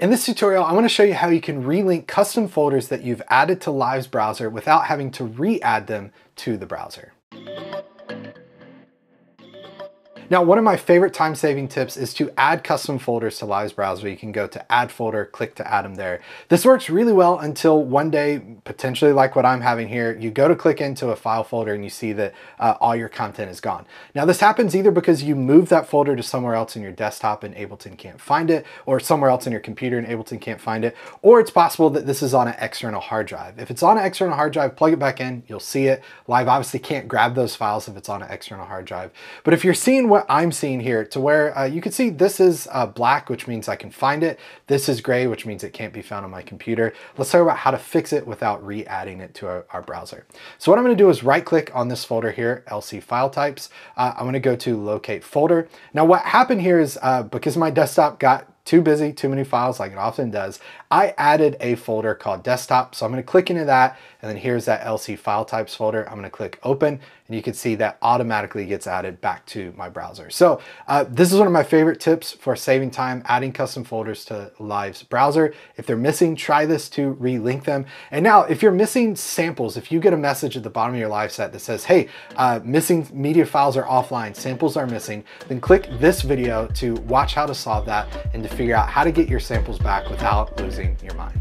In this tutorial, I wanna show you how you can relink custom folders that you've added to Live's browser without having to re-add them to the browser. Now, one of my favorite time-saving tips is to add custom folders to Live's browser. You can go to add folder, click to add them there. This works really well until one day, potentially like what I'm having here, you go to click into a file folder and you see that uh, all your content is gone. Now, this happens either because you move that folder to somewhere else in your desktop and Ableton can't find it, or somewhere else in your computer and Ableton can't find it, or it's possible that this is on an external hard drive. If it's on an external hard drive, plug it back in, you'll see it. Live obviously can't grab those files if it's on an external hard drive. But if you're seeing what what I'm seeing here to where uh, you can see this is uh, black, which means I can find it. This is gray, which means it can't be found on my computer. Let's talk about how to fix it without re-adding it to our, our, browser. So what I'm gonna do is right click on this folder here, LC file types. Uh, I'm gonna go to locate folder. Now what happened here is uh, because my desktop got too busy, too many files like it often does, I added a folder called desktop. So I'm gonna click into that and then here's that LC file types folder. I'm gonna click open and you can see that automatically gets added back to my browser. So uh, this is one of my favorite tips for saving time, adding custom folders to Live's browser. If they're missing, try this to relink them. And now if you're missing samples, if you get a message at the bottom of your live set that says, hey, uh, missing media files are offline, samples are missing, then click this video to watch how to solve that and to figure out how to get your samples back without losing your mind.